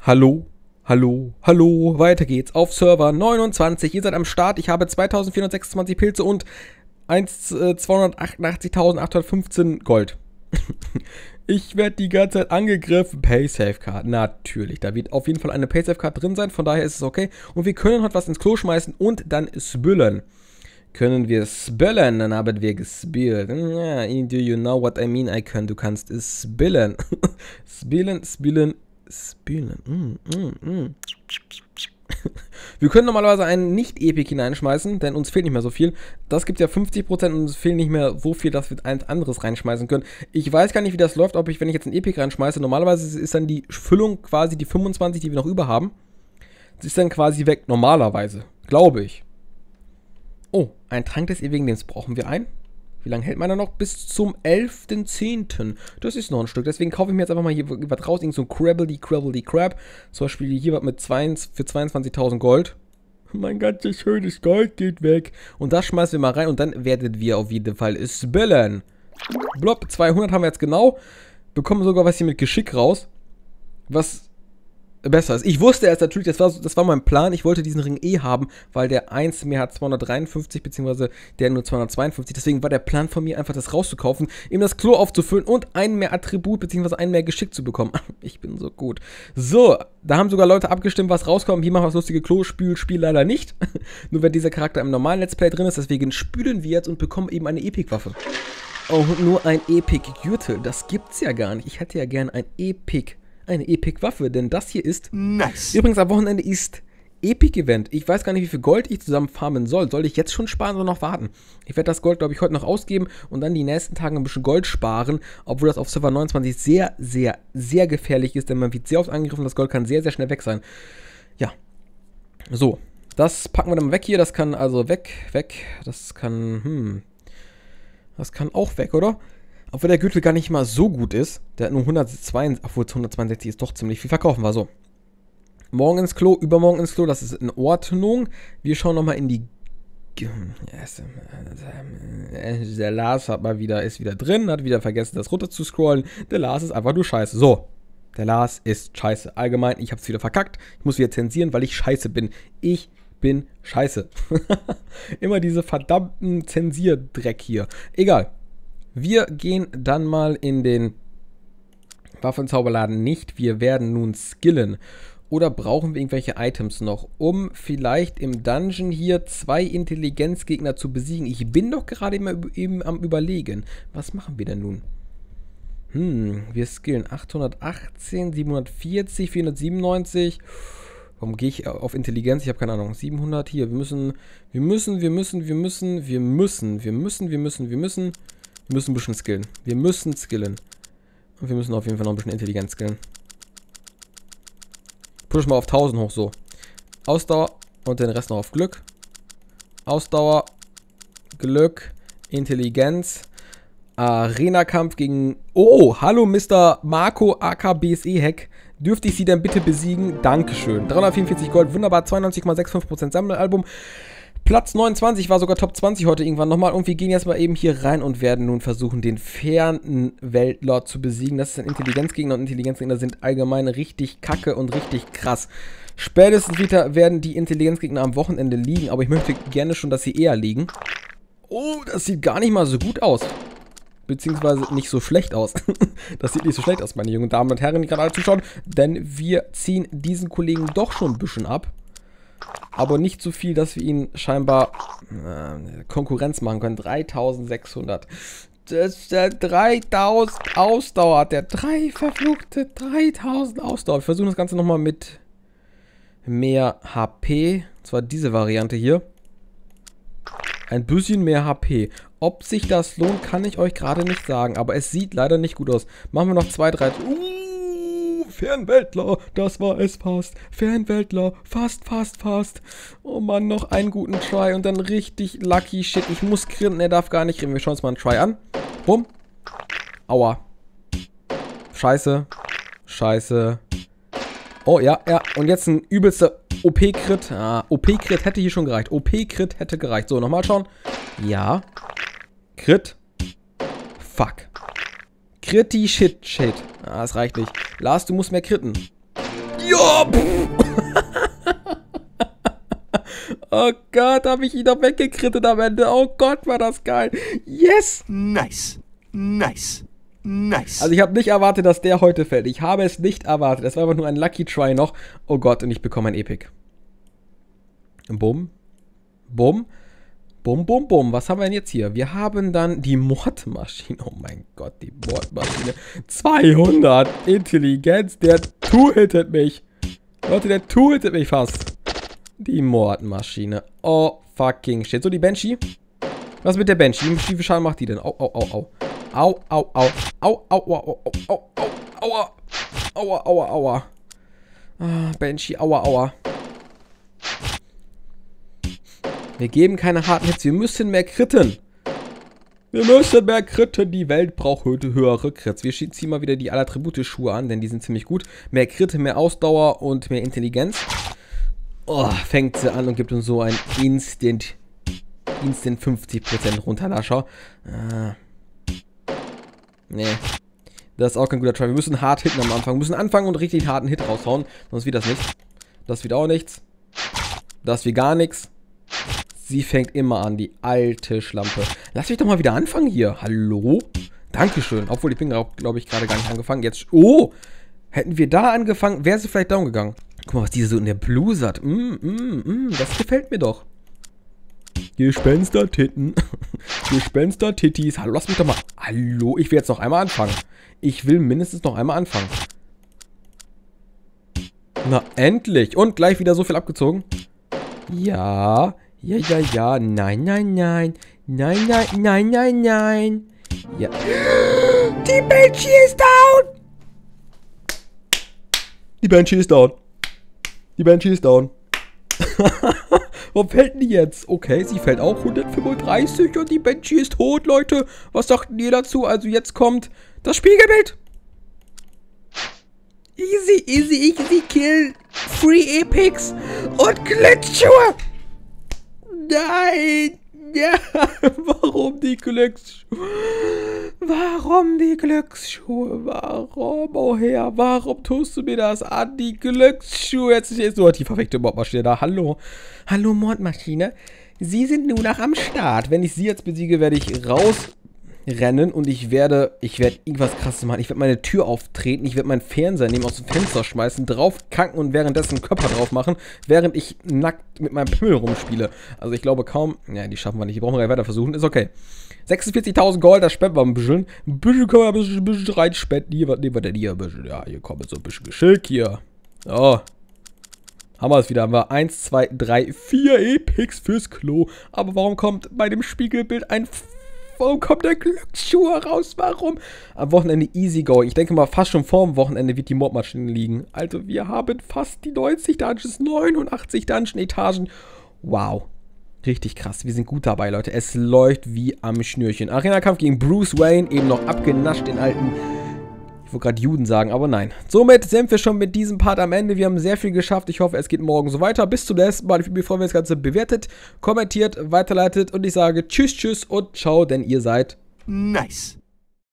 Hallo, hallo, hallo, weiter geht's auf Server 29. Ihr seid am Start. Ich habe 2426 Pilze und 288.815 äh, Gold. ich werde die ganze Zeit angegriffen. Paysafe-Card, natürlich. Da wird auf jeden Fall eine Paysafe-Card drin sein, von daher ist es okay. Und wir können halt was ins Klo schmeißen und dann spüllen. Können wir spüllen, dann haben wir gespült. Ja, do you know what I mean? I can, du kannst spüllen. spüllen, spüllen, spülen. Mm, mm, mm. Wir können normalerweise einen Nicht-Epic hineinschmeißen, denn uns fehlt nicht mehr so viel. Das gibt ja 50% und uns fehlt nicht mehr so viel, dass wir eins anderes reinschmeißen können. Ich weiß gar nicht, wie das läuft, ob ich, wenn ich jetzt einen Epic reinschmeiße, normalerweise ist dann die Füllung quasi die 25, die wir noch über haben. Ist dann quasi weg, normalerweise. Glaube ich. Ein Trank des ewigen Lebens brauchen wir ein. Wie lange hält meiner noch? Bis zum 11.10. Das ist noch ein Stück. Deswegen kaufe ich mir jetzt einfach mal hier was raus. Irgend so ein Crabbly, Crabbly, Crab. Zum Beispiel hier was mit 22, für 22.000 Gold. Mein ganzes schönes Gold geht weg. Und das schmeißen wir mal rein und dann werdet wir auf jeden Fall spillen. Blob, 200 haben wir jetzt genau. Bekommen sogar was hier mit Geschick raus. Was besser ist. Ich wusste erst natürlich, das war, das war mein Plan, ich wollte diesen Ring eh haben, weil der 1 mehr hat 253, beziehungsweise der nur 252. Deswegen war der Plan von mir einfach, das rauszukaufen, ihm das Klo aufzufüllen und ein mehr Attribut, beziehungsweise ein mehr Geschick zu bekommen. Ich bin so gut. So, da haben sogar Leute abgestimmt, was rauskommt. Hier machen wir das lustige Klo-Spül-Spiel leider nicht. nur wenn dieser Charakter im normalen Let's Play drin ist. Deswegen spülen wir jetzt und bekommen eben eine Epic-Waffe. Oh, nur ein Epic-Gürtel. Das gibt's ja gar nicht. Ich hätte ja gern ein Epic eine Epic-Waffe, denn das hier ist. Nice. Übrigens, am Wochenende ist Epic-Event. Ich weiß gar nicht, wie viel Gold ich zusammen farmen soll. Soll ich jetzt schon sparen oder noch warten? Ich werde das Gold, glaube ich, heute noch ausgeben und dann die nächsten Tage ein bisschen Gold sparen, obwohl das auf Server 29 sehr, sehr, sehr gefährlich ist, denn man wird sehr oft angegriffen. Das Gold kann sehr, sehr schnell weg sein. Ja. So. Das packen wir dann mal weg hier. Das kann also weg, weg. Das kann, hm. Das kann auch weg, oder? Obwohl der Gürtel gar nicht mal so gut ist. Der hat nur 162, obwohl 162 ist doch ziemlich viel. Verkaufen wir so. Morgen ins Klo, übermorgen ins Klo, das ist in Ordnung. Wir schauen nochmal in die... Der Lars hat mal wieder, ist wieder drin, hat wieder vergessen, das runter zu scrollen. Der Lars ist einfach nur scheiße. So, der Lars ist scheiße. Allgemein, ich hab's wieder verkackt. Ich muss wieder zensieren, weil ich scheiße bin. Ich bin scheiße. Immer diese verdammten Zensierdreck hier. Egal. Wir gehen dann mal in den Waffenzauberladen nicht. Wir werden nun skillen. Oder brauchen wir irgendwelche Items noch, um vielleicht im Dungeon hier zwei Intelligenzgegner zu besiegen? Ich bin doch gerade immer eben am überlegen. Was machen wir denn nun? Hm, wir skillen 818, 740, 497. Warum gehe ich auf Intelligenz? Ich habe keine Ahnung. 700 hier. Wir müssen, wir müssen, wir müssen, wir müssen, wir müssen, wir müssen, wir müssen, wir müssen. Wir müssen ein bisschen skillen. Wir müssen skillen. Und wir müssen auf jeden Fall noch ein bisschen Intelligenz skillen. Push mal auf 1000 hoch so. Ausdauer und den Rest noch auf Glück. Ausdauer, Glück, Intelligenz. Arena-Kampf gegen... Oh, hallo Mr. Marco AKBSE Hack. Dürfte ich Sie denn bitte besiegen? Dankeschön. 344 Gold, wunderbar. 92,65% Sammelalbum. Platz 29 war sogar Top 20 heute irgendwann nochmal. Und wir gehen jetzt mal eben hier rein und werden nun versuchen, den fernen Weltlord zu besiegen. Das ist ein Intelligenzgegner und Intelligenzgegner sind allgemein richtig kacke und richtig krass. Spätestens wieder werden die Intelligenzgegner am Wochenende liegen, aber ich möchte gerne schon, dass sie eher liegen. Oh, das sieht gar nicht mal so gut aus. Beziehungsweise nicht so schlecht aus. das sieht nicht so schlecht aus, meine jungen Damen und Herren, die gerade zuschauen. Denn wir ziehen diesen Kollegen doch schon ein bisschen ab aber nicht so viel, dass wir ihn scheinbar äh, Konkurrenz machen können. 3600. Das, der 3000 Ausdauer hat der. Drei verfluchte 3000 Ausdauer. Wir versuchen das Ganze nochmal mit mehr HP. Und zwar diese Variante hier. Ein bisschen mehr HP. Ob sich das lohnt, kann ich euch gerade nicht sagen. Aber es sieht leider nicht gut aus. Machen wir noch zwei, drei. Uh, Fernweltler, das war es fast. Fernweltler, fast, fast, fast. Oh Mann, noch einen guten Try und dann richtig lucky shit. Ich muss grinsen, er darf gar nicht grinsen. Wir schauen uns mal einen Try an. Bumm. Aua. Scheiße. Scheiße. Oh, ja, ja. Und jetzt ein übelster OP-Crit. Ah, OP-Crit hätte hier schon gereicht. OP-Crit hätte gereicht. So, nochmal schauen. Ja. Crit. Fuck. Kritti Shit Shit. Ah, das reicht nicht. Lars, du musst mehr kritten. Ja! oh Gott, habe ich ihn doch weggekrittet am Ende. Oh Gott, war das geil. Yes! Nice. Nice. Nice. Also ich habe nicht erwartet, dass der heute fällt. Ich habe es nicht erwartet. Das war einfach nur ein Lucky Try noch. Oh Gott, und ich bekomme ein Epic. Bumm. Bumm. Bum, bum, bum. Was haben wir denn jetzt hier? Wir haben dann die Mordmaschine. Oh mein Gott, die Mordmaschine. 200 Intelligenz. Der two-hittet mich. Leute, der two-hittet mich fast. Die Mordmaschine. Oh, fucking shit. So, die Banshee. Was mit der Banshee? Wie viel Schaden macht die denn? Au, au, au, au. Au, au, au. Au, au, au, au, au, au, au, aua. Aua, aua, aua. Ah, Banshee, aua, aua. Wir geben keine harten Hits. Wir müssen mehr kritten. Wir müssen mehr kritten. Die Welt braucht höhere Crits. Wir ziehen mal wieder die Attribute-Schuhe an, denn die sind ziemlich gut. Mehr Kritte, mehr Ausdauer und mehr Intelligenz. Oh, fängt sie an und gibt uns so ein Instant, Instant 50% Runterlascher. Ah. Nee. Das ist auch kein guter Try. Wir müssen hart hitten am Anfang. Wir müssen anfangen und richtig harten Hit raushauen. Sonst wird das nichts. Das wird auch nichts. Das wird gar nichts. Sie fängt immer an, die alte Schlampe. Lass mich doch mal wieder anfangen hier. Hallo? Dankeschön. Obwohl, ich bin, glaube ich, gerade gar nicht angefangen. Jetzt, oh! Hätten wir da angefangen, wäre sie vielleicht down gegangen. Guck mal, was diese so in der Bluse hat. Mm, mm, mm, das gefällt mir doch. Gespenster-Titten. Gespenster-Tittis. Hallo, lass mich doch mal... Hallo, ich will jetzt noch einmal anfangen. Ich will mindestens noch einmal anfangen. Na, endlich. Und gleich wieder so viel abgezogen. Ja, ja, ja, ja. Nein, nein, nein. Nein, nein, nein, nein, nein. Ja. Die Banshee ist down! Die Banshee ist down. Die Banshee ist down. Warum fällt die jetzt? Okay, sie fällt auch 135 und die Banshee ist tot, Leute. Was sagten ihr dazu? Also jetzt kommt das Spiegelbild. Easy, easy, easy kill. Free Epics und Glitchschuhe. Nein! Ja, warum die Glücksschuhe? Warum die Glücksschuhe? Warum, oh Herr, warum tust du mir das an, die Glücksschuhe? Jetzt ist nur die verfickte Mordmaschine da. Hallo, hallo Mordmaschine. Sie sind nun noch am Start. Wenn ich sie jetzt besiege, werde ich raus rennen und ich werde, ich werde irgendwas krasses machen. Ich werde meine Tür auftreten, ich werde meinen Fernseher nehmen, aus dem Fenster schmeißen, drauf kacken und währenddessen einen Körper drauf machen, während ich nackt mit meinem Pimmel rumspiele. Also ich glaube kaum, ja, die schaffen wir nicht, die brauchen wir gleich weiter versuchen, ist okay. 46.000 Gold, das spenden wir ein bisschen. Ein bisschen können wir ein bisschen, ein bisschen reinspenden. Hier, was nehmen wir denn hier ein bisschen? Ja, hier kommt so ein bisschen Geschick hier. So. Haben wir es wieder. Haben wir 1, 2, 3, 4 Epics fürs Klo. Aber warum kommt bei dem Spiegelbild ein Warum kommt der Glücksschuh raus? Warum? Am Wochenende easy going. Ich denke mal, fast schon vor dem Wochenende wird die Mobmaschine liegen. Also, wir haben fast die 90 Dungeons, 89 Dungeon-Etagen. Wow. Richtig krass. Wir sind gut dabei, Leute. Es läuft wie am Schnürchen. Arena-Kampf gegen Bruce Wayne. Eben noch abgenascht, den alten ich wollte gerade Juden sagen, aber nein. Somit sind wir schon mit diesem Part am Ende. Wir haben sehr viel geschafft. Ich hoffe, es geht morgen so weiter. Bis zum nächsten Mal. Ich würde mich freuen, wenn ihr das Ganze bewertet, kommentiert, weiterleitet. Und ich sage Tschüss, Tschüss und Ciao, denn ihr seid nice.